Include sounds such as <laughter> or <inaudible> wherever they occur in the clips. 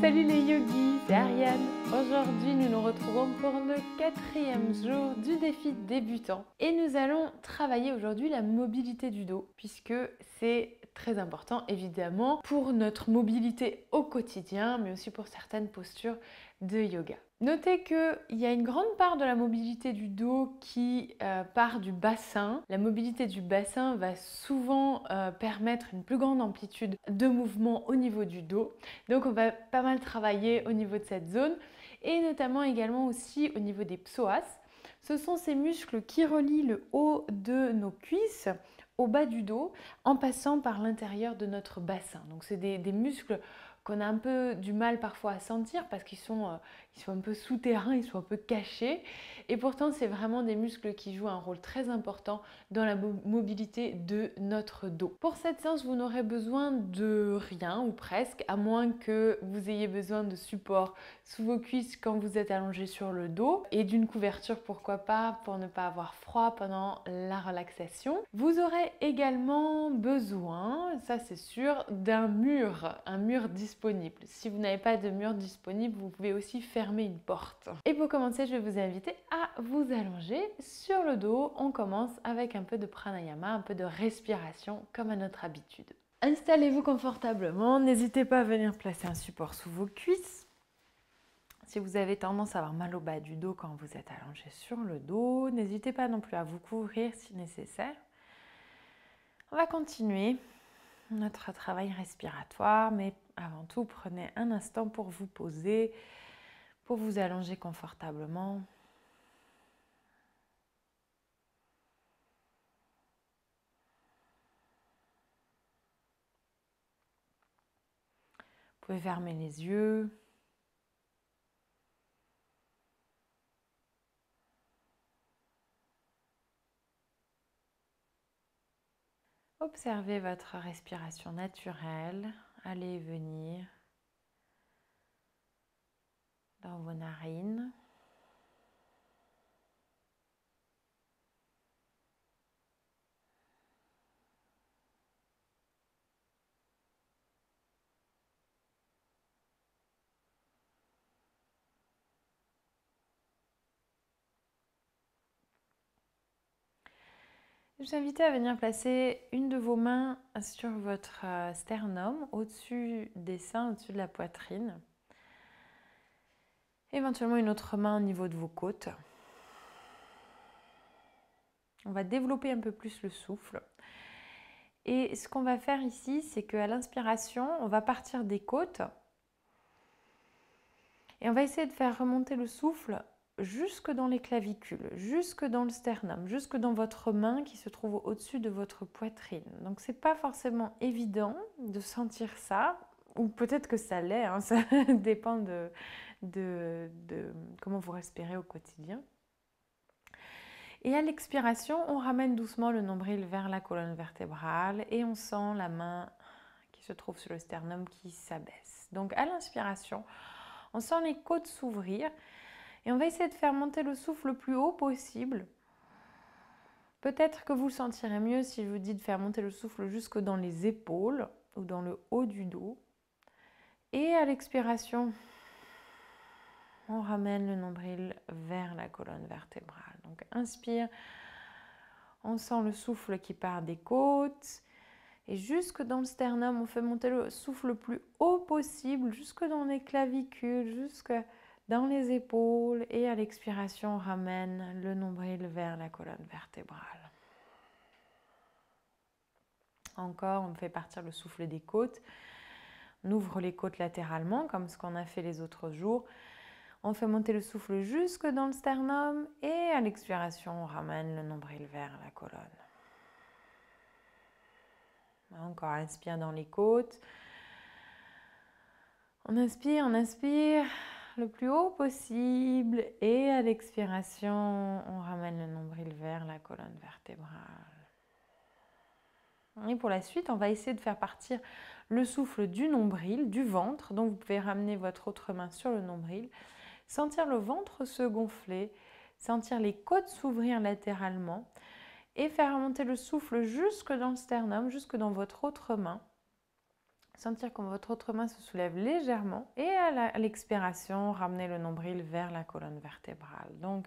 Salut les yogis, c'est Ariane. Aujourd'hui, nous nous retrouvons pour le quatrième jour du défi débutant. Et nous allons travailler aujourd'hui la mobilité du dos, puisque c'est très important évidemment pour notre mobilité au quotidien, mais aussi pour certaines postures de yoga. Notez qu'il y a une grande part de la mobilité du dos qui euh, part du bassin. La mobilité du bassin va souvent euh, permettre une plus grande amplitude de mouvement au niveau du dos. Donc on va pas mal travailler au niveau de cette zone et notamment également aussi au niveau des psoas. Ce sont ces muscles qui relient le haut de nos cuisses au bas du dos en passant par l'intérieur de notre bassin. Donc c'est des, muscles qu'on a un peu du mal parfois à sentir parce qu'ils sont, euh, ils un peu souterrains, ils un peu cachés. Et pourtant, c'est vraiment des muscles qui jouent un rôle très important dans la mobilité de notre dos. Pour cette séance, vous n'aurez besoin de rien ou presque, à moins que vous ayez besoin de support sous vos cuisses quand vous êtes allongé sur le dos et d'une couverture, pourquoi pas, pour ne pas avoir froid pendant la relaxation. Vous aurez également besoin, ça c'est sûr, d'un mur, un mur disponible si vous n'avez pas de mur disponible, vous pouvez aussi une porte. Et pour commencer, je vais vous inviter à vous allonger sur le dos. On commence avec un peu de pranayama, un peu de respiration comme à notre habitude. Installez-vous confortablement, n'hésitez pas à venir placer un support sous vos cuisses. Si vous avez tendance à avoir mal au bas du dos quand vous êtes allongé sur le dos, n'hésitez pas non plus à vous couvrir si nécessaire. On va continuer notre travail respiratoire, mais avant tout, prenez un instant pour vous poser, pour vous allonger confortablement. Vous pouvez fermer les yeux. Observez votre respiration naturelle aller et venir dans vos narines. Je vous invite à venir placer une de vos mains sur votre euh, sternum, au-dessus des seins, au-dessus de la poitrine. Éventuellement une autre main au niveau de vos côtes. On va développer un peu plus le souffle. Et ce qu'on va faire ici, c'est qu'à l'inspiration, on va partir des côtes et on va essayer de faire remonter le souffle jusque dans les clavicules, jusque dans le sternum, jusque dans votre main qui se trouve au-dessus de votre poitrine. Donc c'est pas forcément évident de sentir ça, ou peut-être que ça l'est, hein, <laughs> ça dépend de, de, comment vous respirez au quotidien. Et à l'expiration, on ramène doucement le nombril vers la colonne vertébrale et on sent la main qui se trouve sur le sternum qui s'abaisse. Donc à l'inspiration, on sent les côtes s'ouvrir et on va essayer de faire monter le souffle le plus haut possible. Peut-être que vous le sentirez mieux si je vous dis de faire monter le souffle jusque dans les épaules ou dans le haut du dos. Et à l'expiration, on ramène le nombril vers la colonne vertébrale. Donc inspire, on sent le souffle qui part des côtes. Et jusque dans le sternum, on fait monter le souffle le plus haut possible, jusque dans les clavicules, jusque dans les épaules et à l'expiration, on ramène le nombril vers la colonne vertébrale. Encore, on fait partir le souffle des côtes. On ouvre les côtes latéralement comme ce qu'on a fait les autres jours. On fait monter le souffle jusque dans le sternum et à l'expiration, on ramène le nombril vers la colonne. Encore, inspire dans les côtes. On inspire, on inspire le plus haut possible et à l'expiration, on ramène le nombril vers la colonne vertébrale. Et pour la suite, on va essayer de faire partir le souffle du nombril, du ventre. Donc vous pouvez ramener votre autre main sur le nombril, sentir le ventre se gonfler, sentir les côtes s'ouvrir latéralement et faire monter le souffle jusque dans le sternum, jusque dans votre autre main. Sentir que votre autre main se soulève légèrement et à l'expiration, ramener le nombril vers la colonne vertébrale. Donc,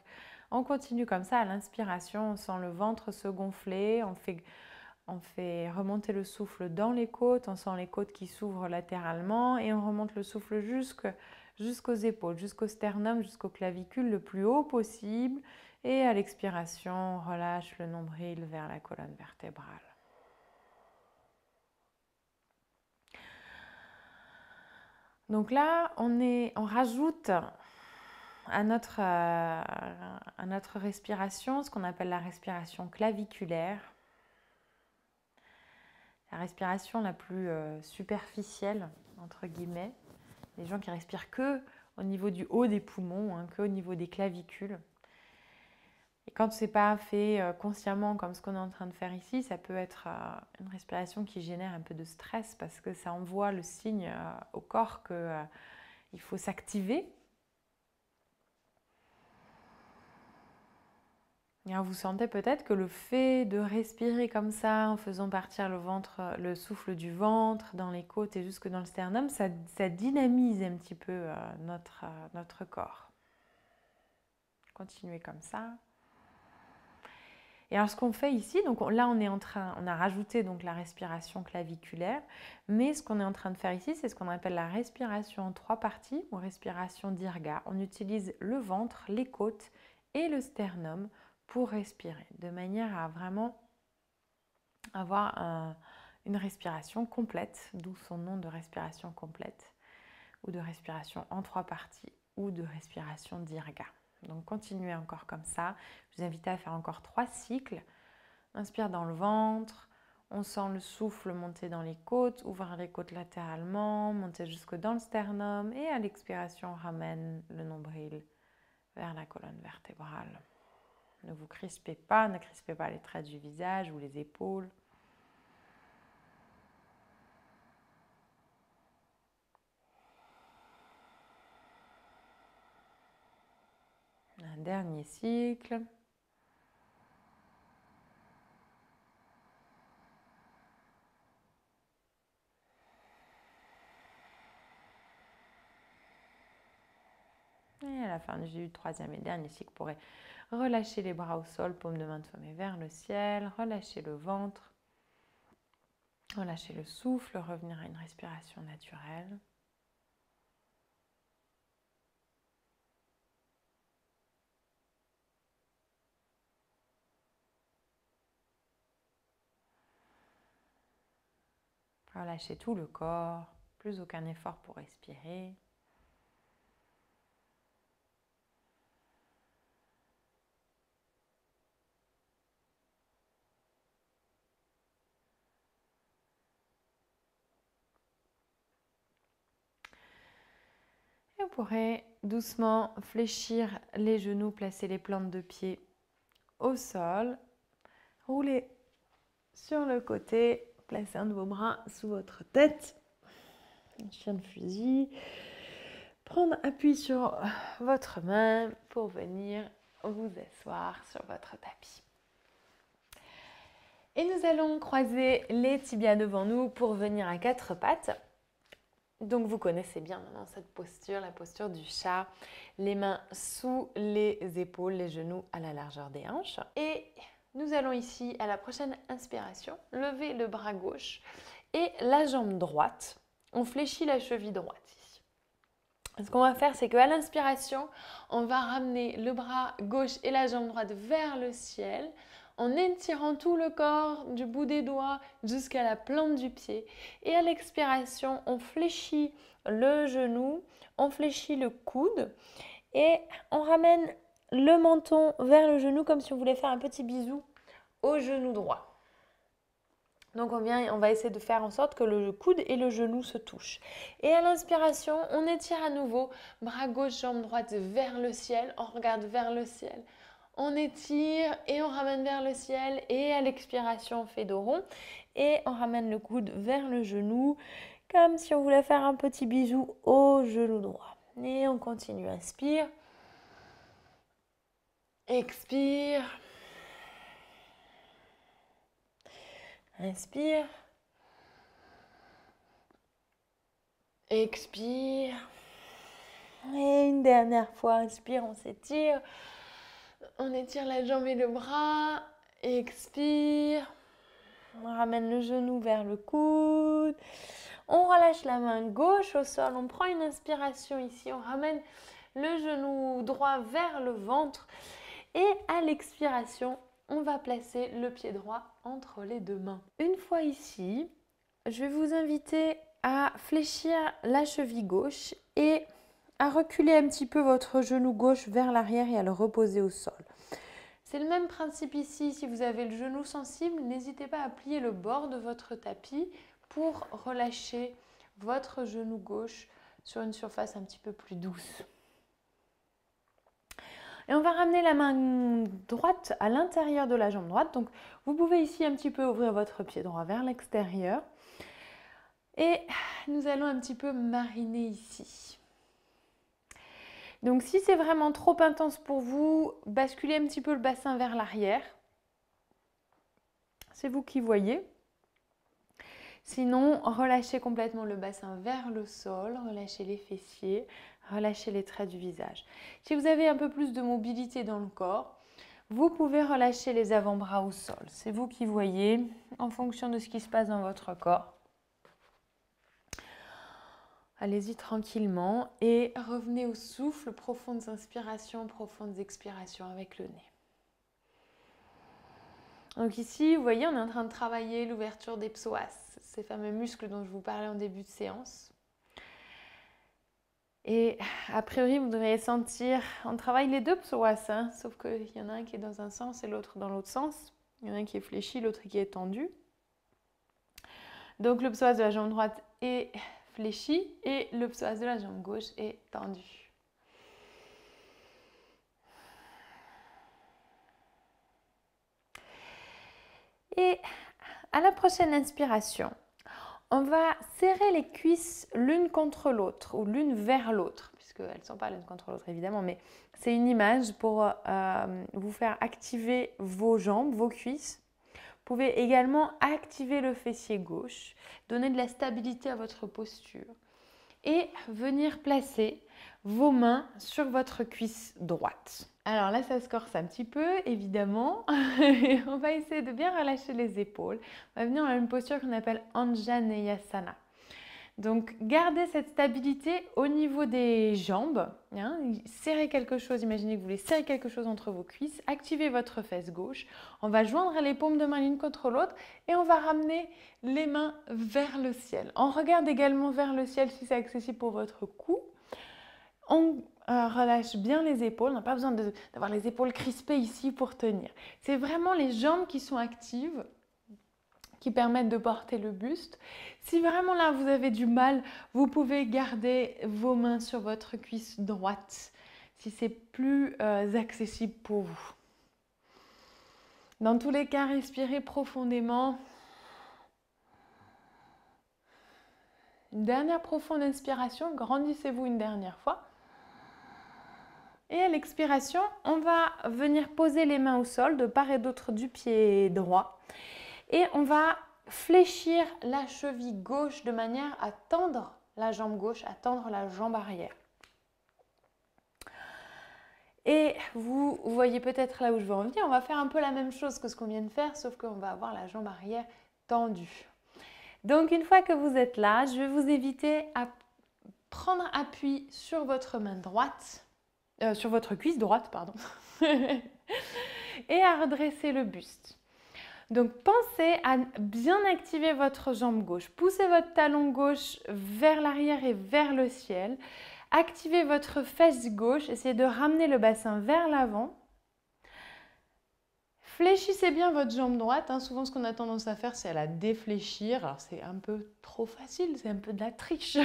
on continue comme ça. À l'inspiration, on sent le ventre se gonfler, on fait, on fait remonter le souffle dans les côtes, on sent les côtes qui s'ouvrent latéralement et on remonte le souffle jusqu'aux épaules, jusqu'au sternum, jusqu'au clavicule le plus haut possible. Et à l'expiration, on relâche le nombril vers la colonne vertébrale. Donc là, on, rajoute à notre, euh, à notre respiration ce qu'on appelle la respiration claviculaire. La respiration la plus euh, superficielle, entre guillemets. Les gens qui respirent que au niveau du haut des poumons, hein, que au niveau des clavicules. Et quand ce n'est pas fait euh, consciemment comme ce qu'on est en train de faire ici, ça peut être euh, une respiration qui génère un peu de stress parce que ça envoie le signe euh, au corps qu'il faut s'activer. Vous sentez peut-être que le fait de respirer comme ça, en faisant partir le ventre, le souffle du ventre dans les côtes et jusque dans le sternum, ça, dynamise un petit peu notre, notre corps. Continuez comme ça. Et alors ce qu'on fait ici, donc là on est en train, on a rajouté donc la respiration claviculaire, mais ce qu'on est en train de faire ici, c'est ce qu'on appelle la respiration en trois parties ou respiration dirga. On utilise le ventre, les côtes et le sternum pour respirer, de manière à vraiment avoir une respiration complète, d'où son nom de respiration complète, ou de respiration en trois parties, ou de respiration dirga. Donc continuez encore comme ça. Je vous invite à faire encore trois cycles. Inspire dans le ventre. On sent le souffle monter dans les côtes, ouvrir les côtes latéralement, monter jusque dans le sternum. Et à l'expiration, on ramène le nombril vers la colonne vertébrale. Ne vous crispez pas, ne crispez pas les traits du visage ou les épaules. Un dernier cycle. Et à la fin du troisième et dernier cycle, pourrez relâcher les bras au sol, paume de main de vers le ciel, relâcher le ventre, relâcher le souffle, revenir à une respiration naturelle. Relâchez tout le corps, plus aucun effort pour respirer. Pourrez doucement fléchir les genoux, placer les plantes de pied au sol, rouler sur le côté Placez un de vos bras sous votre tête. Un chien de fusil. Prendre appui sur votre main pour venir vous asseoir sur votre tapis. Et nous allons croiser les tibias devant nous pour venir à quatre pattes. Donc vous connaissez bien maintenant cette posture, la posture du chat, les mains sous les épaules, les genoux à la largeur des hanches. Et nous allons ici, à la prochaine inspiration, lever le bras gauche et la jambe droite. On fléchit la cheville droite ici. Ce qu'on va faire, c'est qu'à l'inspiration, on va ramener le bras gauche et la jambe droite vers le ciel en étirant tout le corps du bout des doigts jusqu'à la plante du pied. Et à l'expiration, on fléchit le genou, on fléchit le coude et on ramène le menton vers le genou comme si on voulait faire un petit bisou au genou droit. Donc on, vient, on va essayer de faire en sorte que le coude et le genou se touchent. Et à l'inspiration, on étire à nouveau, bras gauche, jambe droite vers le ciel. On regarde vers le ciel. On étire et on ramène vers le ciel. Et à l'expiration, on fait dos rond. Et on ramène le coude vers le genou, comme si on voulait faire un petit bisou au genou droit. Et on continue. Inspire. Expire. Inspire. Expire. Et une dernière fois, inspire, on s'étire. On étire la jambe et le bras. Expire. On ramène le genou vers le coude. On relâche la main gauche au sol. On prend une inspiration ici. On ramène le genou droit vers le ventre. Et à l'expiration, on va placer le pied droit entre les deux mains. Une fois ici, je vais vous inviter à fléchir la cheville gauche et à reculer un petit peu votre genou gauche vers l'arrière et à le reposer au sol. C'est le même principe ici, si vous avez le genou sensible, n'hésitez pas à plier le bord de votre tapis pour relâcher votre genou gauche sur une surface un petit peu plus douce. Et on va ramener la main droite à l'intérieur de la jambe droite. Donc vous pouvez ici un petit peu ouvrir votre pied droit vers l'extérieur. Et nous allons un petit peu mariner ici. Donc si c'est vraiment trop intense pour vous, basculez un petit peu le bassin vers l'arrière. C'est vous qui voyez. Sinon, relâchez complètement le bassin vers le sol, relâchez les fessiers, relâchez les traits du visage. Si vous avez un peu plus de mobilité dans le corps, vous pouvez relâcher les avant-bras au sol. C'est vous qui voyez en fonction de ce qui se passe dans votre corps. Allez-y tranquillement et revenez au souffle, profondes inspirations, profondes expirations avec le nez. Donc ici, vous voyez, on est en train de travailler l'ouverture des psoas, ces fameux muscles dont je vous parlais en début de séance. Et a priori, vous devriez sentir, on travaille les deux psoas, hein, sauf qu'il y en a un qui est dans un sens et l'autre dans l'autre sens. Il y en a un qui est fléchi, l'autre qui est tendu. Donc le psoas de la jambe droite est fléchi et le psoas de la jambe gauche est tendu. Et à la prochaine inspiration, on va serrer les cuisses l'une contre l'autre ou l'une vers l'autre, puisqu'elles ne sont pas l'une contre l'autre évidemment, mais c'est une image pour euh, vous faire activer vos jambes, vos cuisses. Vous pouvez également activer le fessier gauche, donner de la stabilité à votre posture et venir placer vos mains sur votre cuisse droite. Alors là, ça se corse un petit peu, évidemment. <laughs> on va essayer de bien relâcher les épaules. On va venir dans une posture qu'on appelle Anjaneyasana. Donc, gardez cette stabilité au niveau des jambes. Hein. serrez quelque chose, imaginez que vous voulez serrer quelque chose entre vos cuisses. Activez votre fesse gauche. On va joindre les paumes de main l'une contre l'autre et on va ramener les mains vers le ciel. On regarde également vers le ciel si c'est accessible pour votre cou. On euh, relâche bien les épaules. On n'a pas besoin d'avoir les épaules crispées ici pour tenir. C'est vraiment les jambes qui sont actives qui permettent de porter le buste. Si vraiment là vous avez du mal, vous pouvez garder vos mains sur votre cuisse droite si c'est plus euh, accessible pour vous. Dans tous les cas, respirez profondément. Une dernière profonde inspiration, grandissez-vous une dernière fois. Et à l'expiration, on va venir poser les mains au sol de part et d'autre du pied droit. Et on va fléchir la cheville gauche de manière à tendre la jambe gauche, à tendre la jambe arrière. Et vous voyez peut-être là où je veux en venir, on va faire un peu la même chose que ce qu'on vient de faire, sauf qu'on va avoir la jambe arrière tendue. Donc une fois que vous êtes là, je vais vous inviter à prendre appui sur votre main droite euh, sur votre cuisse droite, pardon, <laughs> et à redresser le buste. Donc pensez à bien activer votre jambe gauche. Poussez votre talon gauche vers l'arrière et vers le ciel. Activez votre fesse gauche. Essayez de ramener le bassin vers l'avant. Fléchissez bien votre jambe droite. Hein. Souvent, ce qu'on a tendance à faire, c'est à la défléchir. Alors, c'est un peu trop facile, c'est un peu de la triche,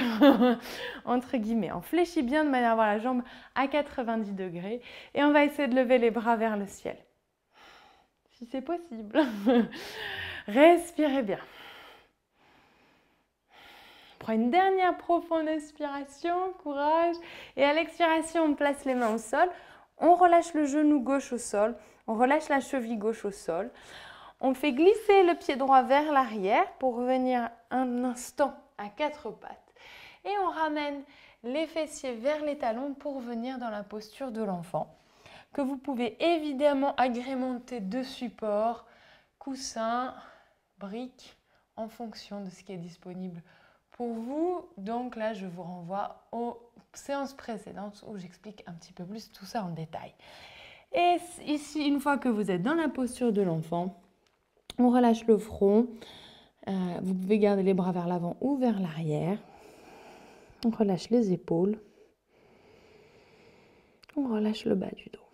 <laughs> entre guillemets. On fléchit bien de manière à avoir la jambe à 90 degrés. Et on va essayer de lever les bras vers le ciel. Si c'est possible. <laughs> Respirez bien. On prend une dernière profonde inspiration, courage. Et à l'expiration, on place les mains au sol. On relâche le genou gauche au sol. On relâche la cheville gauche au sol. On fait glisser le pied droit vers l'arrière pour revenir un instant à quatre pattes. Et on ramène les fessiers vers les talons pour venir dans la posture de l'enfant, que vous pouvez évidemment agrémenter de supports, coussins, briques, en fonction de ce qui est disponible pour vous. Donc là, je vous renvoie aux séances précédentes où j'explique un petit peu plus tout ça en détail. Et ici, une fois que vous êtes dans la posture de l'enfant, on relâche le front. Euh, vous pouvez garder les bras vers l'avant ou vers l'arrière. On relâche les épaules. On relâche le bas du dos.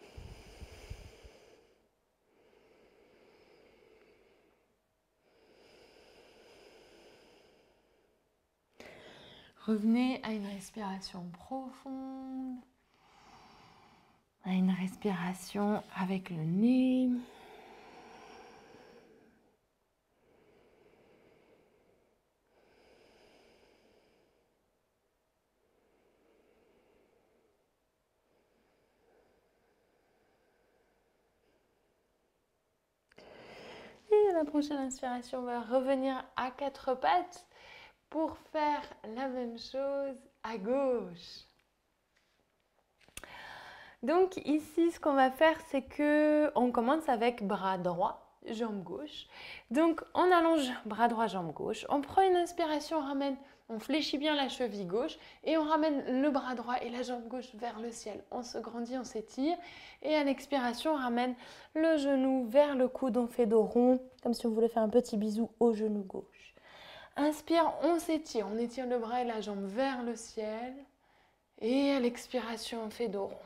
Revenez à une respiration profonde, à une respiration avec le nez. Et à la prochaine inspiration, on va revenir à quatre pattes pour faire la même chose à gauche. Donc ici, ce qu'on va faire, c'est que on commence avec bras droit, jambe gauche. Donc on allonge bras droit, jambe gauche. On prend une inspiration, on ramène, on fléchit bien la cheville gauche et on ramène le bras droit et la jambe gauche vers le ciel. On se grandit, on s'étire et à l'expiration, on ramène le genou vers le coude, on fait dos rond, comme si on voulait faire un petit bisou au genou gauche. Inspire, on s'étire. On étire le bras et la jambe vers le ciel. Et à l'expiration, on fait dos rond.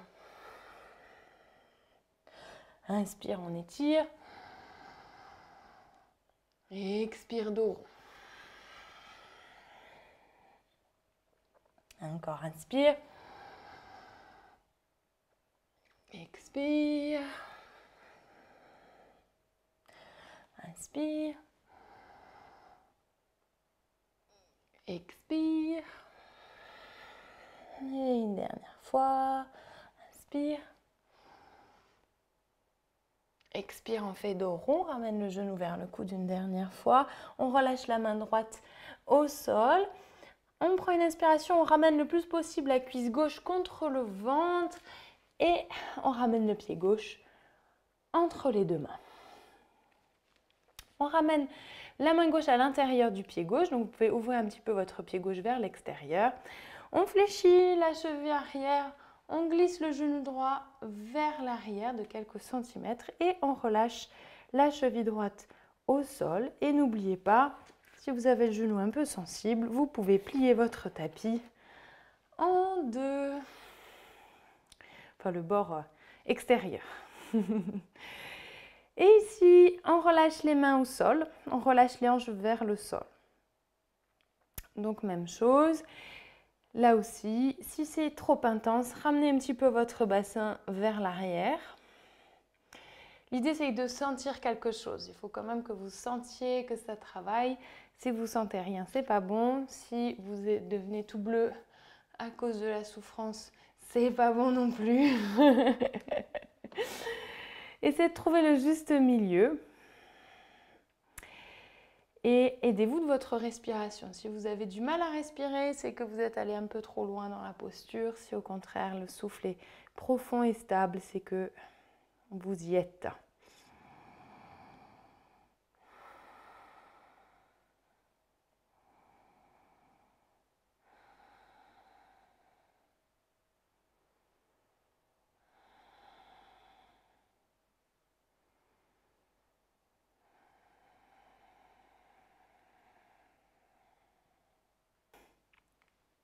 Inspire, on étire. Et expire dos rond. Encore inspire. Expire. Inspire. Expire. Et une dernière fois. Inspire. Expire, on fait dos rond, ramène le genou vers le coude une dernière fois. On relâche la main droite au sol. On prend une inspiration, on ramène le plus possible la cuisse gauche contre le ventre et on ramène le pied gauche entre les deux mains. On ramène la main gauche à l'intérieur du pied gauche, donc vous pouvez ouvrir un petit peu votre pied gauche vers l'extérieur. On fléchit la cheville arrière, on glisse le genou droit vers l'arrière de quelques centimètres et on relâche la cheville droite au sol. Et n'oubliez pas, si vous avez le genou un peu sensible, vous pouvez plier votre tapis en deux, enfin le bord extérieur. <laughs> On relâche les mains au sol, on relâche les hanches vers le sol. Donc même chose. Là aussi, si c'est trop intense, ramenez un petit peu votre bassin vers l'arrière. L'idée, c'est de sentir quelque chose. Il faut quand même que vous sentiez que ça travaille. Si vous sentez rien, c'est pas bon. Si vous devenez tout bleu à cause de la souffrance, c'est pas bon non plus. <laughs> Essayez de trouver le juste milieu. Et aidez-vous de votre respiration. Si vous avez du mal à respirer, c'est que vous êtes allé un peu trop loin dans la posture. Si au contraire le souffle est profond et stable, c'est que vous y êtes.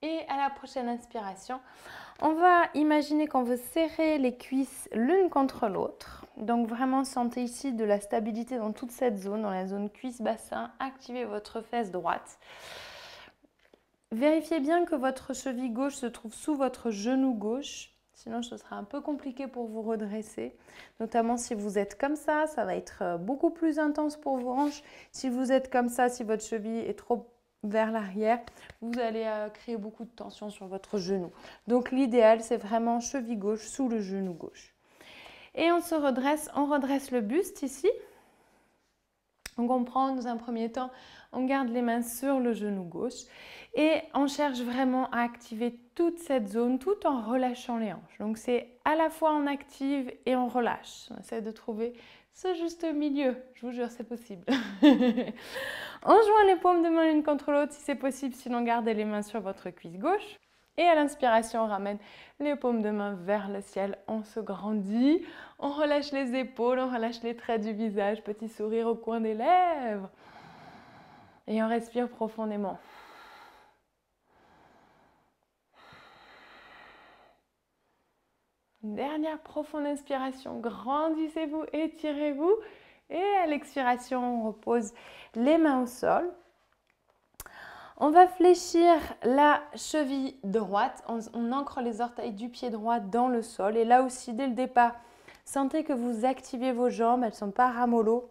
Et à la prochaine inspiration, on va imaginer qu'on veut serrer les cuisses l'une contre l'autre. Donc vraiment sentez ici de la stabilité dans toute cette zone, dans la zone cuisse-bassin. Activez votre fesse droite. Vérifiez bien que votre cheville gauche se trouve sous votre genou gauche. Sinon, ce sera un peu compliqué pour vous redresser. Notamment si vous êtes comme ça, ça va être beaucoup plus intense pour vos hanches. Si vous êtes comme ça, si votre cheville est trop vers l'arrière, vous allez euh, créer beaucoup de tension sur votre genou. Donc l'idéal, c'est vraiment cheville gauche sous le genou gauche. Et on se redresse, on redresse le buste ici. Donc on prend dans un premier temps On garde les mains sur le genou gauche et on cherche vraiment à activer toute cette zone tout en relâchant les hanches. Donc c'est à la fois on active et on relâche. On essaie de trouver ce juste milieu. Je vous jure, c'est possible. <laughs> on joint les paumes de main l'une contre l'autre si c'est possible, sinon gardez les mains sur votre cuisse gauche. Et à l'inspiration, on ramène les paumes de main vers le ciel. On se grandit, on relâche les épaules, on relâche les traits du visage, petit sourire au coin des lèvres. Et on respire profondément. Dernière profonde inspiration, grandissez-vous, étirez-vous. Et à l'expiration, on repose les mains au sol. On va fléchir la cheville droite. On, ancre les orteils du pied droit dans le sol. Et là aussi, dès le départ, sentez que vous activez vos jambes. Elles ne sont pas ramollo.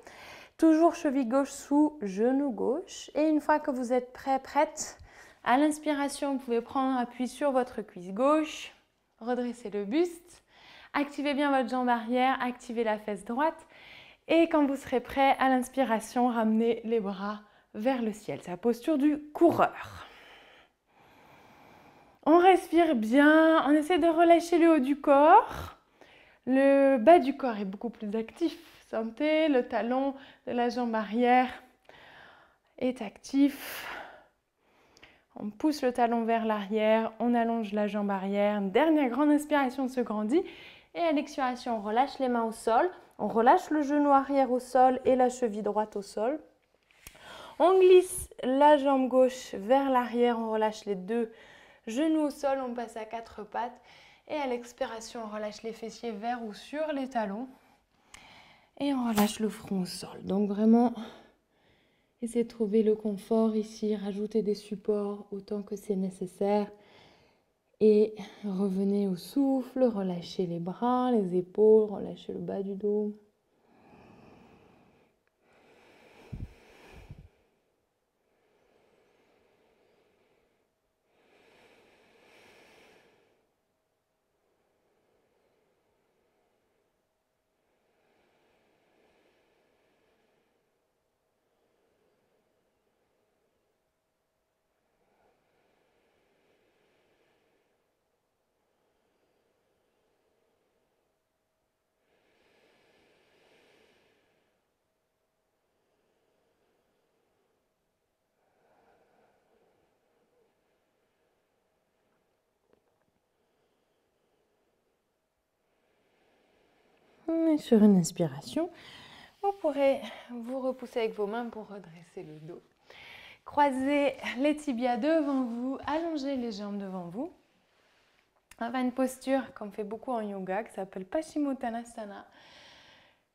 Toujours cheville gauche sous genou gauche. Et une fois que vous êtes prêt, prête, à l'inspiration, vous pouvez prendre appui sur votre cuisse gauche, redresser le buste Activez bien votre jambe arrière, activez la fesse droite. Et quand vous serez prêt, à l'inspiration, ramenez les bras vers le ciel. C'est la posture du coureur. On respire bien, on essaie de relâcher le haut du corps. Le bas du corps est beaucoup plus actif. Sentez le talon de la jambe arrière est actif. On pousse le talon vers l'arrière, on allonge la jambe arrière. Dernière grande inspiration se grandit et à l'expiration, on relâche les mains au sol. On relâche le genou arrière au sol et la cheville droite au sol. On glisse la jambe gauche vers l'arrière. On relâche les deux genoux au sol. On passe à quatre pattes. Et à l'expiration, on relâche les fessiers vers ou sur les talons. Et on relâche le front au sol. Donc vraiment, essayez de trouver le confort ici. Rajouter des supports autant que c'est nécessaire. Et revenez au souffle, relâchez les bras, les épaules, relâchez le bas du dos. Sur une inspiration, vous pourrez vous repousser avec vos mains pour redresser le dos. Croisez les tibias devant vous, allongez les jambes devant vous. On une posture qu'on fait beaucoup en yoga qui s'appelle Paschimottanasana.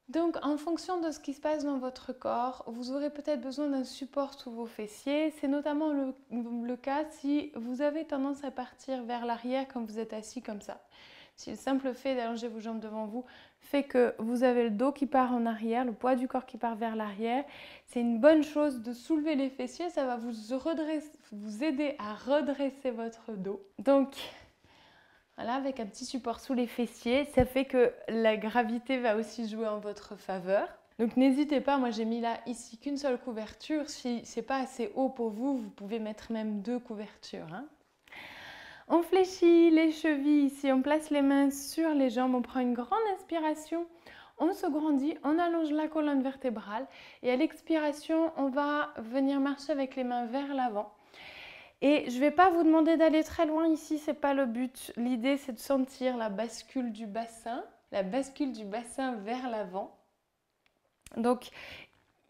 Donc, en fonction de ce qui se passe dans votre corps, vous aurez peut-être besoin d'un support sous vos fessiers. C'est notamment le, cas si vous avez tendance à partir vers l'arrière quand vous êtes assis comme ça. Si le simple fait d'allonger vos jambes devant vous fait que vous avez le dos qui part en arrière, le poids du corps qui part vers l'arrière, c'est une bonne chose de soulever les fessiers, ça va vous, aider à redresser votre dos. Donc, voilà, avec un petit support sous les fessiers, ça fait que la gravité va aussi jouer en votre faveur. Donc n'hésitez pas, moi j'ai mis là ici qu'une seule couverture. Si c'est pas assez haut pour vous, vous pouvez mettre même deux couvertures. Hein. On fléchit les chevilles ici, on place les mains sur les jambes, on prend une grande inspiration, on se grandit, on allonge la colonne vertébrale et à l'expiration, on va venir marcher avec les mains vers l'avant. Et je ne vais pas vous demander d'aller très loin ici, ce n'est pas le but. L'idée, c'est de sentir la bascule du bassin, la bascule du bassin vers l'avant. Donc,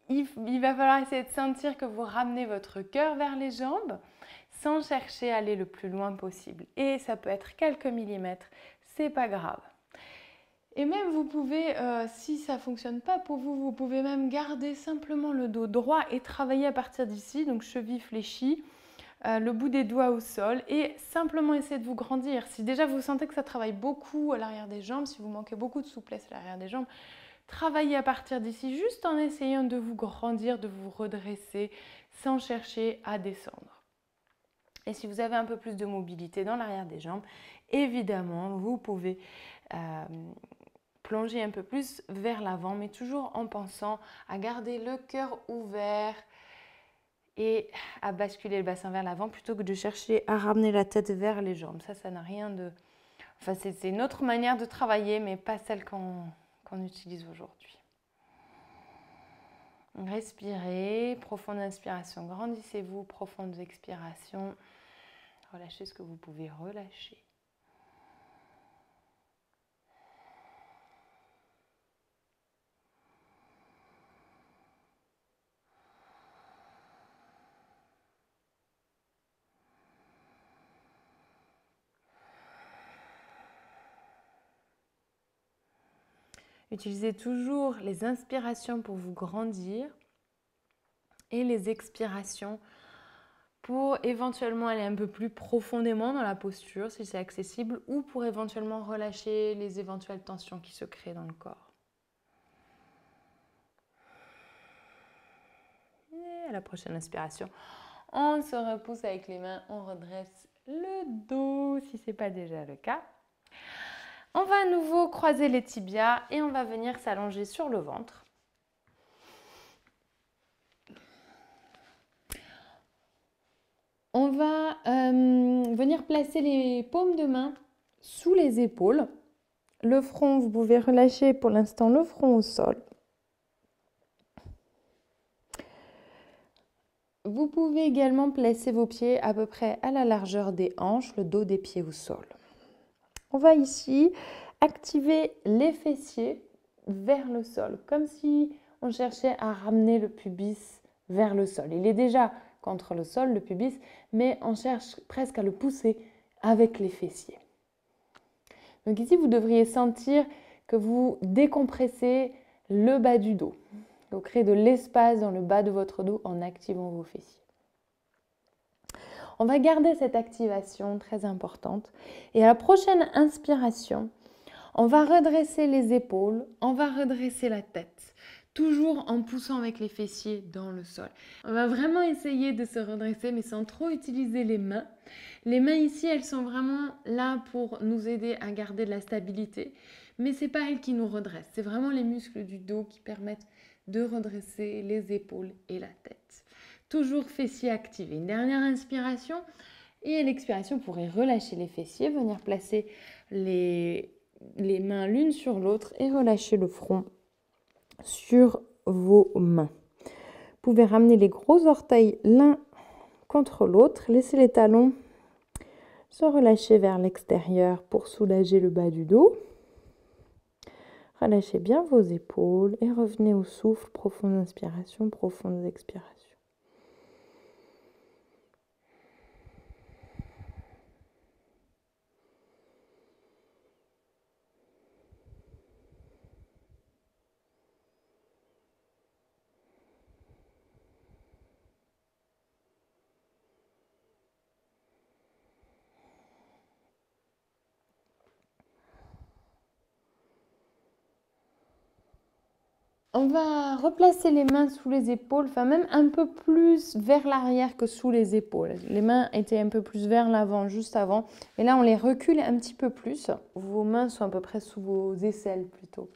il, va falloir essayer de sentir que vous ramenez votre cœur vers les jambes sans chercher à aller le plus loin possible. Et ça peut être quelques millimètres, c'est pas grave. Et même vous pouvez, euh, si ça fonctionne pas pour vous, vous pouvez même garder simplement le dos droit et travailler à partir d'ici, donc cheville fléchie, euh, le bout des doigts au sol et simplement essayer de vous grandir. Si déjà vous sentez que ça travaille beaucoup à l'arrière des jambes, si vous manquez beaucoup de souplesse à l'arrière des jambes, travaillez à partir d'ici juste en essayant de vous grandir, de vous redresser sans chercher à descendre. Et si vous avez un peu plus de mobilité dans l'arrière des jambes, évidemment, vous pouvez euh, plonger un peu plus vers l'avant, mais toujours en pensant à garder le cœur ouvert et à basculer le bassin vers l'avant plutôt que de chercher à ramener la tête vers les jambes. Ça, ça n'a rien de... Enfin, c'est une autre manière de travailler, mais pas celle qu'on utilise aujourd'hui. Respirez, profonde inspiration, grandissez-vous, profonde expiration. Relâchez ce que vous pouvez relâcher. Utilisez toujours les inspirations pour vous grandir et les expirations pour éventuellement aller un peu plus profondément dans la posture si c'est accessible ou pour éventuellement relâcher les éventuelles tensions qui se créent dans le corps. Et à la prochaine inspiration, on se repousse avec les mains, on redresse le dos si ce n'est pas déjà le cas. On va à nouveau croiser les tibias et on va venir s'allonger sur le ventre. On va euh, venir placer les paumes de main sous les épaules. Le front, vous pouvez relâcher pour l'instant le front au sol. Vous pouvez également placer vos pieds à peu près à la largeur des hanches, le dos des pieds au sol. On va ici activer les fessiers vers le sol, comme si on cherchait à ramener le pubis vers le sol. Il est déjà le sol, le pubis, mais on cherche presque à le pousser avec les fessiers. Donc ici, vous devriez sentir que vous décompressez le bas du dos. Vous créez de l'espace dans le bas de votre dos en activant vos fessiers. On va garder cette activation très importante. Et à la prochaine inspiration, on va redresser les épaules, on va redresser la tête, toujours en poussant avec les fessiers dans le sol. On va vraiment essayer de se redresser, mais sans trop utiliser les mains. Les mains ici, elles sont vraiment là pour nous aider à garder de la stabilité, mais c'est pas elles qui nous redressent. C'est vraiment les muscles du dos qui permettent de redresser les épaules et la tête. Toujours fessiers activés. Une dernière inspiration. Et à l'expiration, vous pourrez relâcher les fessiers, venir placer les, les mains l'une sur l'autre et relâcher le front sur vos mains. Vous pouvez ramener les gros orteils l'un contre l'autre. Laissez les talons se relâcher vers l'extérieur pour soulager le bas du dos. Relâchez bien vos épaules et revenez au souffle. Profonde inspiration, profonde expiration. On va replacer les mains sous les épaules, enfin même un peu plus vers l'arrière que sous les épaules. Les mains étaient un peu plus vers l'avant juste avant. Et là, on les recule un petit peu plus. Vos mains sont à peu près sous vos aisselles plutôt.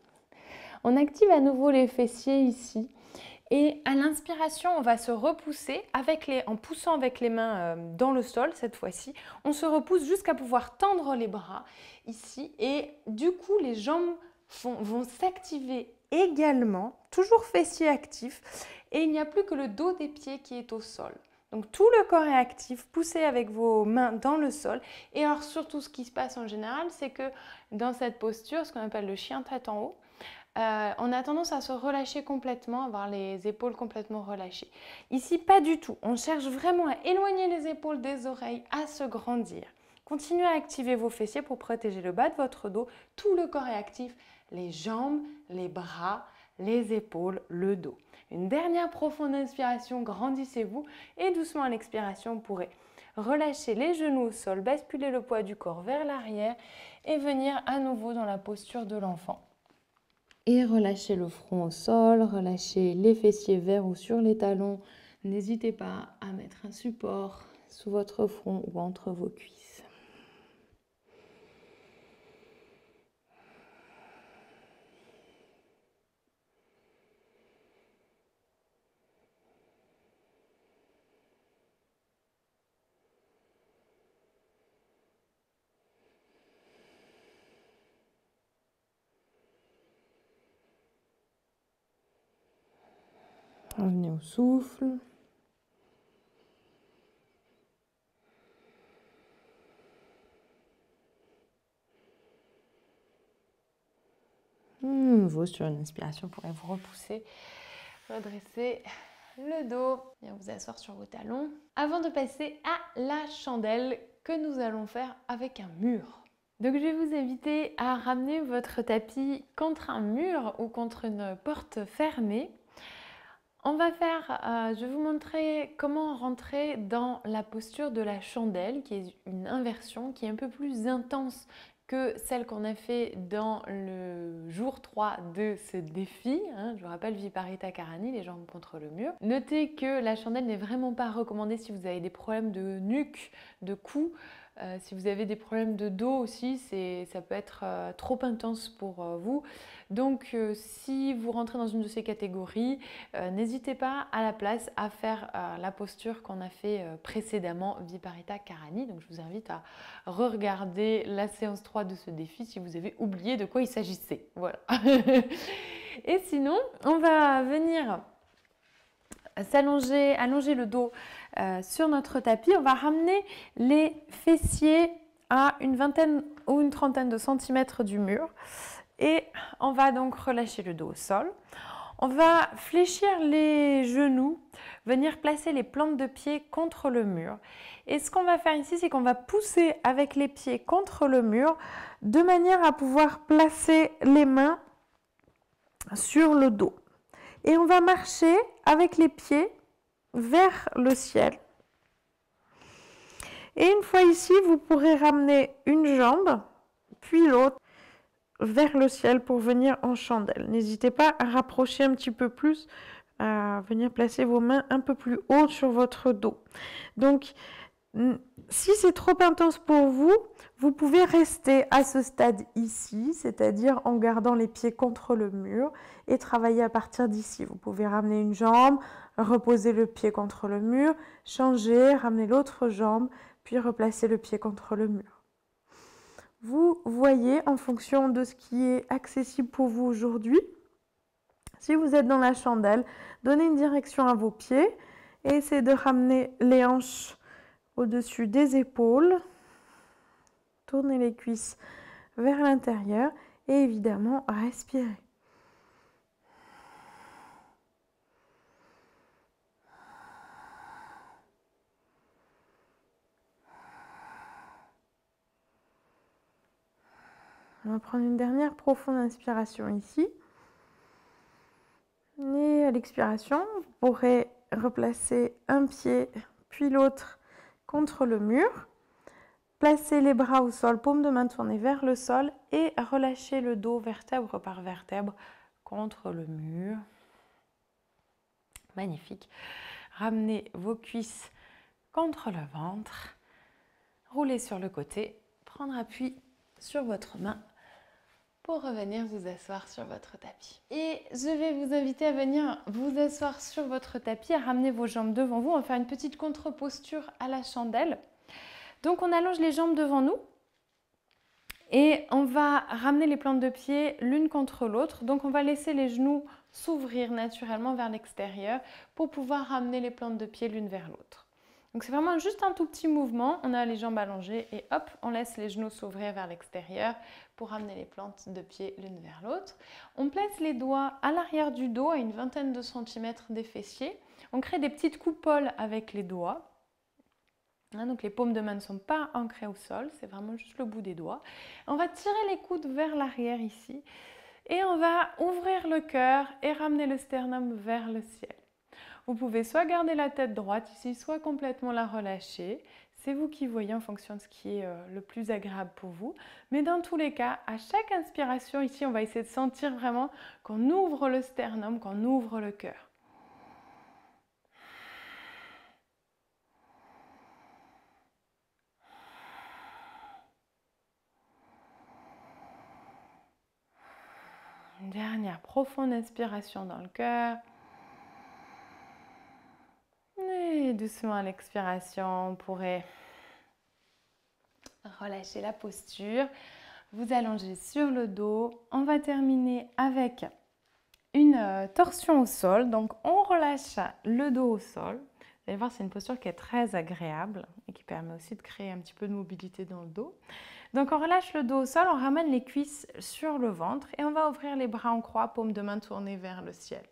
On active à nouveau les fessiers ici. Et à l'inspiration, on va se repousser avec les, en poussant avec les mains euh, dans le sol cette fois-ci. On se repousse jusqu'à pouvoir tendre les bras ici. Et du coup, les jambes vont s'activer également, toujours fessier actif, et il n'y a plus que le dos des pieds qui est au sol. Donc tout le corps est actif, poussez avec vos mains dans le sol. Et alors surtout ce qui se passe en général, c'est que dans cette posture, ce qu'on appelle le chien tête en haut, euh, on a tendance à se relâcher complètement, avoir les épaules complètement relâchées. Ici, pas du tout. On cherche vraiment à éloigner les épaules des oreilles, à se grandir. Continuez à activer vos fessiers pour protéger le bas de votre dos. Tout le corps est actif les jambes, les bras, les épaules, le dos. Une dernière profonde inspiration, grandissez-vous et doucement à l'expiration, vous pourrez relâcher les genoux au sol, basculer le poids du corps vers l'arrière et venir à nouveau dans la posture de l'enfant. Et relâchez le front au sol, relâchez les fessiers vers ou sur les talons. N'hésitez pas à mettre un support sous votre front ou entre vos cuisses. Revenez au souffle. Vous, sur une inspiration, pourrez vous repousser, redresser le dos, bien vous asseoir sur vos talons. Avant de passer à la chandelle que nous allons faire avec un mur? Donc je vais vous inviter à ramener votre tapis contre un mur ou contre une porte fermée. On va faire, euh, je vais vous montrer comment rentrer dans la posture de la chandelle, qui est une inversion, qui est un peu plus intense que celle qu'on a fait dans le jour 3 de ce défi. Hein. je vous rappelle Viparita Karani, les jambes contre le mur. Notez que la chandelle n'est vraiment pas recommandée si vous avez des problèmes de nuque, de cou. Euh, si vous avez des problèmes de dos aussi, ça peut être euh, trop intense pour euh, vous. Donc si vous rentrez dans une de ces catégories, n'hésitez pas à la place à faire la posture qu'on a fait précédemment, Viparita Karani. Donc je vous invite à re-regarder la séance 3 de ce défi si vous avez oublié de quoi il s'agissait. Voilà. <laughs> Et sinon, on va venir s'allonger, allonger le dos euh, sur notre tapis. On va ramener les fessiers à une vingtaine ou une trentaine de centimètres du mur. Et on va donc relâcher le dos au sol. On va fléchir les genoux, venir placer les plantes de pied contre le mur. Et ce qu'on va faire ici, c'est qu'on va pousser avec les pieds contre le mur de manière à pouvoir placer les mains sur le dos. Et on va marcher avec les pieds vers le ciel. Et une fois ici, vous pourrez ramener une jambe, puis l'autre vers le ciel pour venir en chandelle. N'hésitez pas à rapprocher un petit peu plus, à venir placer vos mains un peu plus haut sur votre dos. Donc, si c'est trop intense pour vous, vous pouvez rester à ce stade ici, c'est-à-dire en gardant les pieds contre le mur et travailler à partir d'ici. Vous pouvez ramener une jambe, reposer le pied contre le mur, changer, ramener l'autre jambe, puis replacer le pied contre le mur. Vous voyez en fonction de ce qui est accessible pour vous aujourd'hui. Si vous êtes dans la chandelle, donnez une direction à vos pieds et essayez de ramener les hanches au-dessus des épaules. Tournez les cuisses vers l'intérieur et évidemment respirez. On va prendre une dernière profonde inspiration ici. Et à l'expiration, vous pourrez replacer un pied puis l'autre contre le mur. Placez les bras au sol, paume de main tournée vers le sol et relâchez le dos vertèbre par vertèbre contre le mur. Magnifique. Ramenez vos cuisses contre le ventre. Roulez sur le côté. Prendre appui sur votre main pour revenir vous asseoir sur votre tapis. Et je vais vous inviter à venir vous asseoir sur votre tapis, à ramener vos jambes devant vous. On va faire une petite contre-posture à la chandelle. Donc on allonge les jambes devant nous et on va ramener les plantes de pied l'une contre l'autre. Donc on va laisser les genoux s'ouvrir naturellement vers l'extérieur pour pouvoir ramener les plantes de pied l'une vers l'autre. Donc c'est vraiment juste un tout petit mouvement. On a les jambes allongées et hop, on laisse les genoux s'ouvrir vers l'extérieur pour ramener les plantes de pied l'une vers l'autre. On place les doigts à l'arrière du dos à une vingtaine de centimètres des fessiers. On crée des petites coupoles avec les doigts. Hein, donc les paumes de main ne sont pas ancrées au sol, c'est vraiment juste le bout des doigts. On va tirer les coudes vers l'arrière ici et on va ouvrir le cœur et ramener le sternum vers le ciel. Vous pouvez soit garder la tête droite ici, soit complètement la relâcher. C'est vous qui voyez en fonction de ce qui est euh, le plus agréable pour vous. Mais dans tous les cas, à chaque inspiration ici, on va essayer de sentir vraiment qu'on ouvre le sternum, qu'on ouvre le cœur. Une dernière profonde inspiration dans le cœur. Doucement à l'expiration, on pourrait relâcher la posture, vous allonger sur le dos. On va terminer avec une euh, torsion au sol. Donc on relâche le dos au sol. Vous allez voir, c'est une posture qui est très agréable et qui permet aussi de créer un petit peu de mobilité dans le dos. Donc on relâche le dos au sol, on ramène les cuisses sur le ventre et on va ouvrir les bras en croix, paume de main tournée vers le ciel.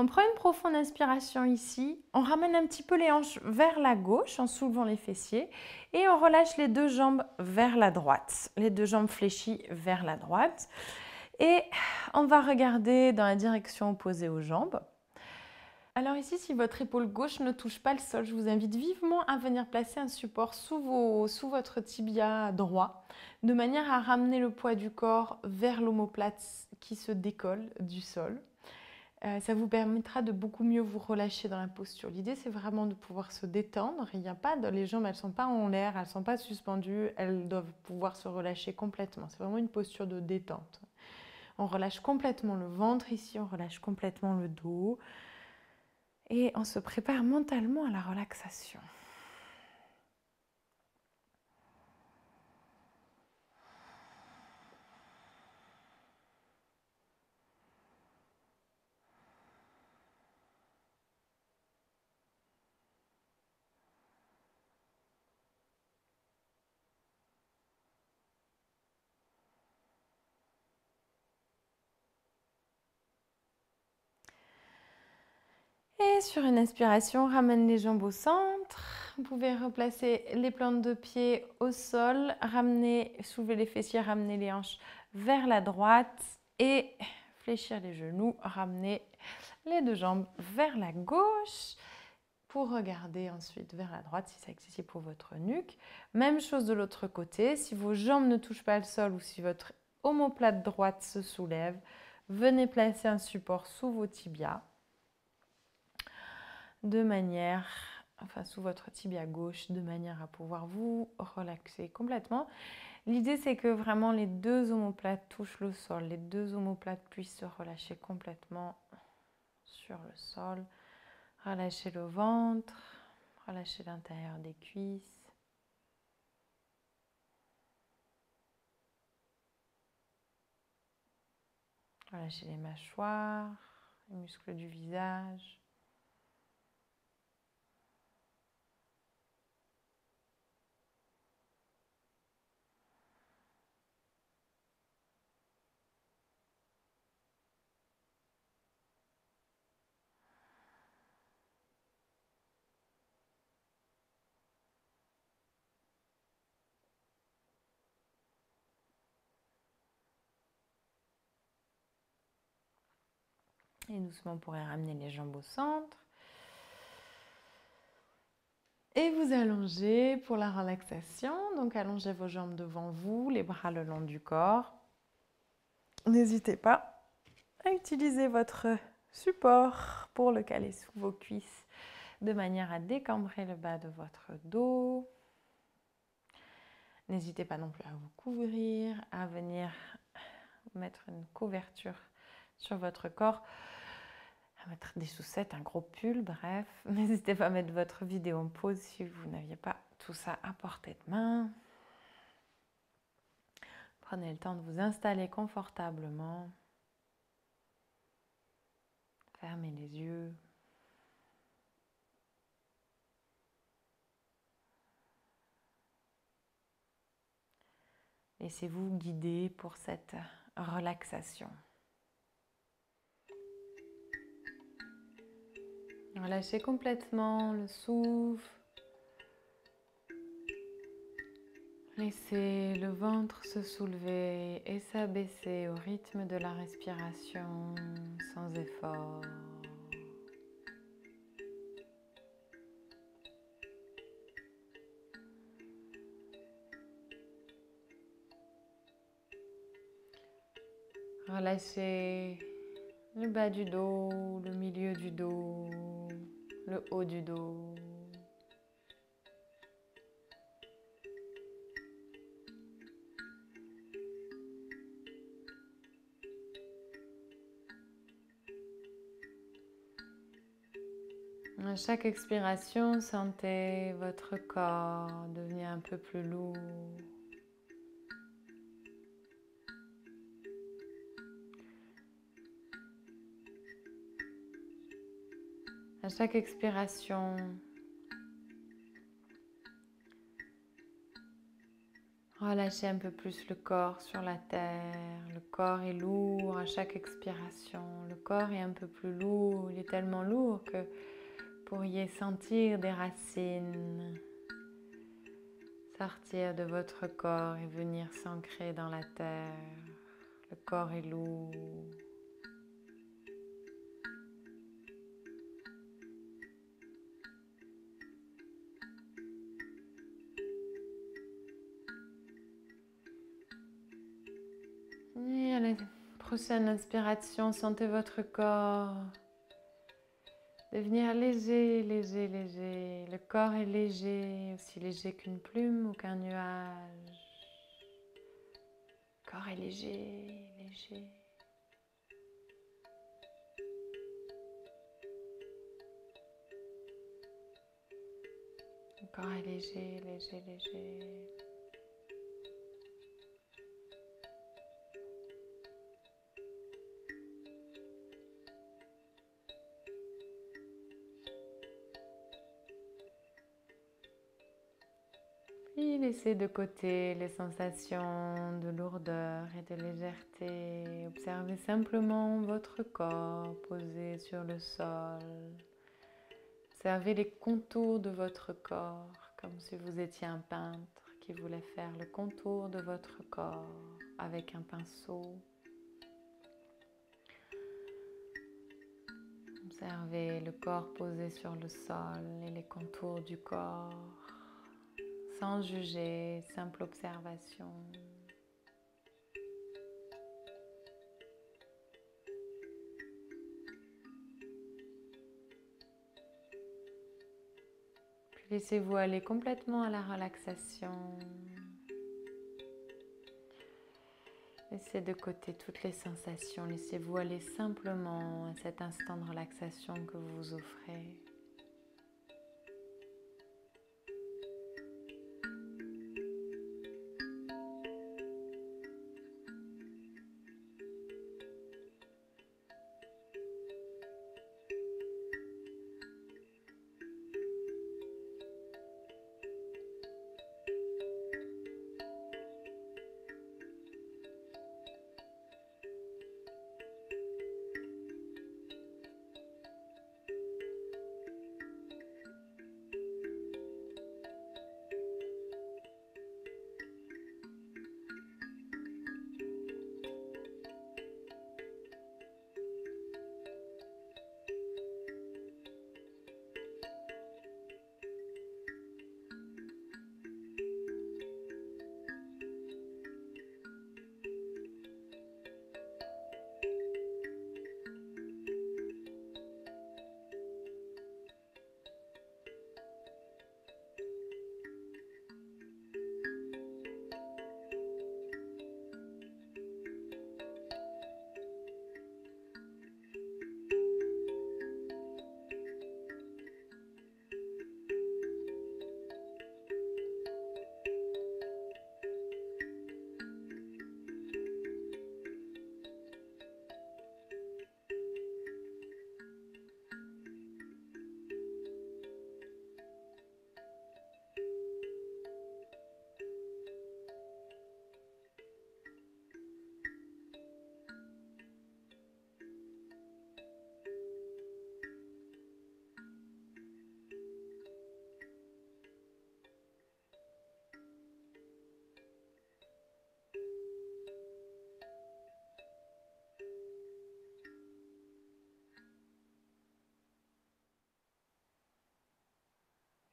On prend une profonde inspiration ici, on ramène un petit peu les hanches vers la gauche en soulevant les fessiers et on relâche les deux jambes vers la droite, les deux jambes fléchies vers la droite. Et on va regarder dans la direction opposée aux jambes. Alors ici, si votre épaule gauche ne touche pas le sol, je vous invite vivement à venir placer un support sous, votre tibia droit, de manière à ramener le poids du corps vers l'omoplate qui se décolle du sol. Euh, ça vous permettra de beaucoup mieux vous relâcher dans la posture. L'idée, c'est vraiment de pouvoir se détendre. Il n'y a pas les jambes, elles sont pas en l'air, elles sont pas suspendues, elles doivent pouvoir se relâcher complètement. C'est vraiment une posture de détente. On relâche complètement le ventre ici, on relâche complètement le dos et on se prépare mentalement à la relaxation. Et sur une inspiration, ramène les jambes au centre. Vous pouvez replacer les plantes de pied au sol, ramener, soulever les fessiers, ramener les hanches vers la droite et fléchir les genoux, ramener les deux jambes vers la gauche pour regarder ensuite vers la droite si c'est accessible pour votre nuque. Même chose de l'autre côté, si vos jambes ne touchent pas le sol ou si votre omoplate droite se soulève, venez placer un support sous vos tibias de manière, enfin sous votre tibia gauche, de manière à pouvoir vous relaxer complètement. L'idée c'est que vraiment les deux omoplates touchent le sol, les deux omoplates puissent se relâcher complètement sur le sol. Relâchez le ventre, relâchez l'intérieur des cuisses. Relâchez les mâchoires, les muscles du visage. Et doucement, on pourrait ramener les jambes au centre. Et vous allongez pour la relaxation. Donc allongez vos jambes devant vous, les bras le long du corps. N'hésitez pas à utiliser votre support pour le caler sous vos cuisses de manière à décambrer le bas de votre dos. N'hésitez pas non plus à vous couvrir, à venir mettre une couverture sur votre corps à mettre des chaussettes, un gros pull, bref. <laughs> N'hésitez pas à mettre votre vidéo en pause si vous n'aviez pas tout ça à portée de main. Prenez le temps de vous installer confortablement. Fermez les yeux. Laissez-vous guider pour cette relaxation. Relâchez complètement le souffle. Laissez le ventre se soulever et s'abaisser au rythme de la respiration sans effort. Relâchez le bas du dos, le milieu du dos, le haut du dos. À chaque expiration, sentez votre corps devenir un peu plus lourd. Chaque expiration, relâchez un peu plus le corps sur la terre. Le corps est lourd à chaque expiration. Le corps est un peu plus lourd. Il est tellement lourd que vous pourriez sentir des racines sortir de votre corps et venir s'ancrer dans la terre. Le corps est lourd. Et à la prochaine inspiration, sentez votre corps devenir léger, léger, léger. Le corps est léger, aussi léger qu'une plume ou qu'un nuage. Le corps est léger, léger. Le corps est léger, léger, léger. Laissez de côté les sensations de lourdeur et de légèreté. Observez simplement votre corps posé sur le sol. Observez les contours de votre corps comme si vous étiez un peintre qui voulait faire le contour de votre corps avec un pinceau. Observez le corps posé sur le sol et les contours du corps sans juger, simple observation. Puis laissez-vous aller complètement à la relaxation. Laissez de côté toutes les sensations. Laissez-vous aller simplement à cet instant de relaxation que vous vous offrez.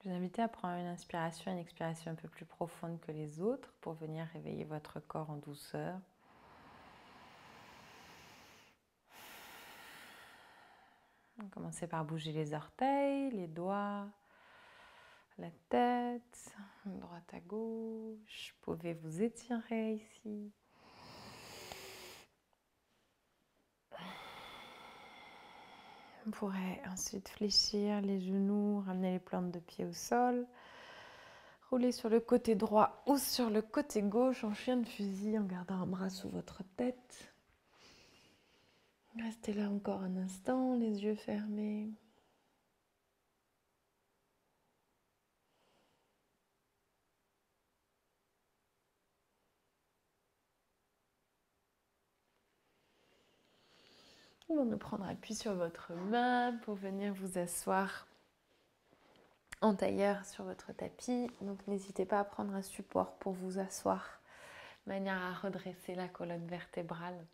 Vous invite à prendre une inspiration une expiration un peu plus profonde que les autres pour venir réveiller votre corps en douceur. Commencez par bouger les orteils, les doigts, la tête, droite à gauche. Vous pouvez vous étirer ici? On pourrait ensuite fléchir les genoux, ramener les plantes de pied au sol, rouler sur le côté droit ou sur le côté gauche en chien de fusil en gardant un bras sous votre tête. Restez là encore un instant, les yeux fermés. Tout le monde prendre appui sur votre main pour venir vous asseoir en tailleur sur votre tapis. Donc n'hésitez pas à prendre un support pour vous asseoir, de manière à redresser la colonne vertébrale.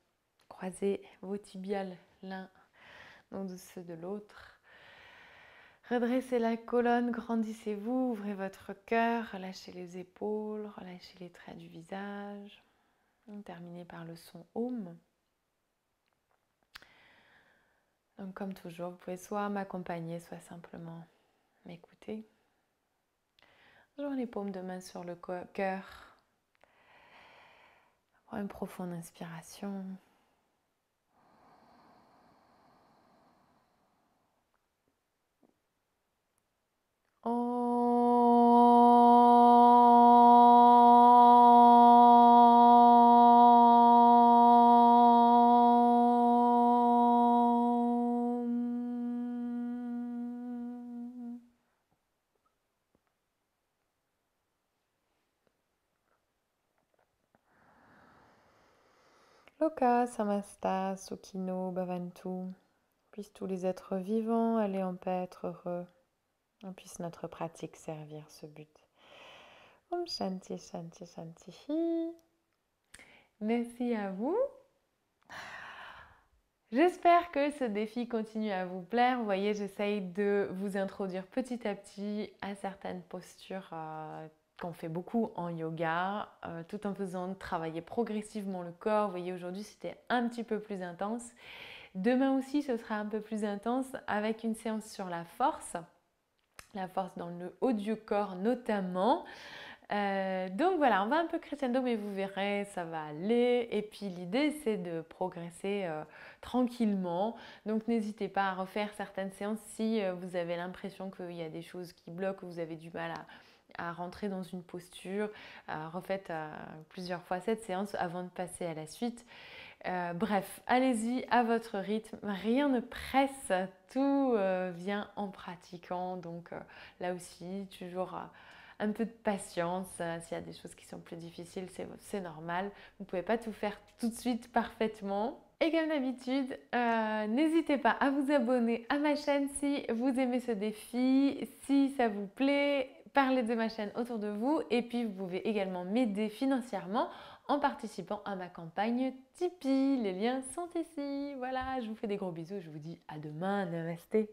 Croisez vos tibiales l'un de ceux de l'autre. Redressez la colonne, grandissez-vous, ouvrez votre cœur, relâchez les épaules, relâchez les traits du visage. Terminez par le son Om. Donc comme toujours, vous pouvez soit m'accompagner, soit simplement m'écouter. Toujours les paumes de main sur le cœur. Une profonde inspiration. Samasta Sukino Bhavantu. Puissent tous les êtres vivants aller en paix, être heureux. Puisse notre pratique servir ce but. Om Shanti Shanti Shanti. Merci à vous. J'espère que ce défi continue à vous plaire. Vous voyez, j'essaye de vous introduire petit à petit à certaines postures euh, qu'on fait beaucoup en yoga, euh, tout en faisant travailler progressivement le corps. Vous voyez, aujourd'hui, c'était un petit peu plus intense. Demain aussi, ce sera un peu plus intense avec une séance sur la force, la force dans le haut du corps notamment. Euh, donc voilà, on va un peu crescendo, mais vous verrez, ça va aller. Et puis l'idée, c'est de progresser euh, tranquillement. Donc n'hésitez pas à refaire certaines séances si vous avez l'impression qu'il y a des choses qui bloquent, vous avez du mal à, à rentrer dans une posture. Euh, refaites euh, plusieurs fois cette séance avant de passer à la suite. Euh, bref, allez-y à votre rythme, rien ne presse, tout vient en pratiquant. Donc là aussi, toujours un peu de patience. S'il y a des choses qui sont plus difficiles, c'est normal. Vous ne pouvez pas tout faire tout de suite parfaitement. Et comme d'habitude, n'hésitez pas à vous abonner à ma chaîne si vous aimez ce défi, si ça vous plaît parler de ma chaîne autour de vous et puis vous pouvez également m'aider financièrement en participant à ma campagne Tipeee. Les liens sont ici. Voilà, je vous fais des gros bisous. Je vous dis à demain. Namasté.